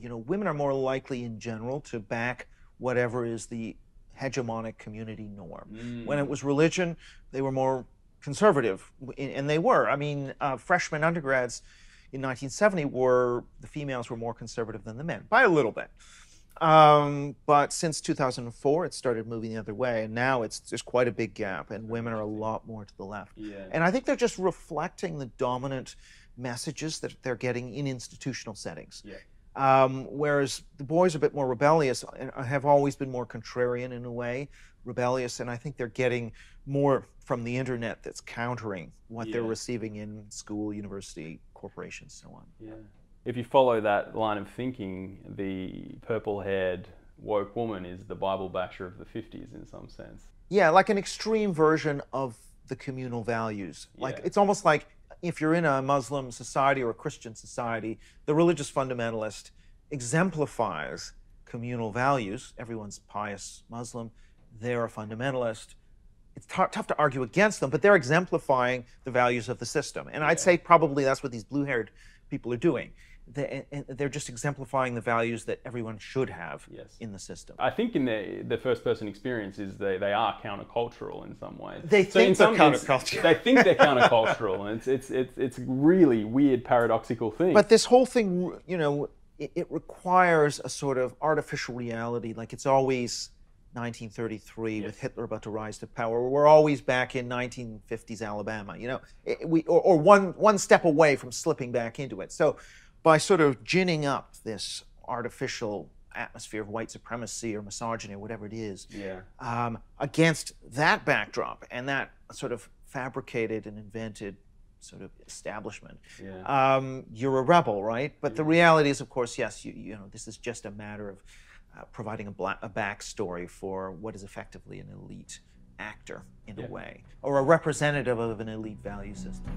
you know, women are more likely in general to back whatever is the hegemonic community norm. Mm. When it was religion, they were more conservative, and they were. I mean, uh, freshman undergrads in 1970 were the females were more conservative than the men by a little bit. Um, but since 2004, it started moving the other way, and now it's there's quite a big gap, and women are a lot more to the left. Yeah. And I think they're just reflecting the dominant messages that they're getting in institutional settings. Yeah. Um, whereas the boys are a bit more rebellious and have always been more contrarian in a way, rebellious, and I think they're getting more from the internet that's countering what they're receiving in school, university, corporations, so on. Yeah. If you follow that line of thinking, the purple haired woke woman is the Bible basher of the 50s in some sense. Yeah, like an extreme version of the communal values. Like Yeah. it's almost like if you're in a Muslim society or a Christian society, the religious fundamentalist exemplifies communal values. Everyone's pious Muslim, they're a fundamentalist. It's tou- tough to argue against them, but they're exemplifying the values of the system. And I'd say probably that's what these blue-haired people are doing. They, they're just exemplifying the values that everyone should have Yes. in the system. I think in the the first person experience is they, they are countercultural in some ways. They in think they're countercultural. They think they're countercultural, and it's it's it's it's a really weird paradoxical thing. But this whole thing, you know, it, it requires a sort of artificial reality. Like it's always 1933 with Hitler about to rise to power. We're always back in 1950s Alabama. You know, It- we or, or one one step away from slipping back into it. So, by sort of ginning up this artificial atmosphere of white supremacy or misogyny or whatever it is, yeah, um, against that backdrop and that sort of fabricated and invented sort of establishment, yeah, um, you're a rebel, right? But the reality is, of course, yes, you, you know, this is just a matter of uh, providing a, bla- a backstory for what is effectively an elite actor in Yeah. a way, or a representative of an elite value system.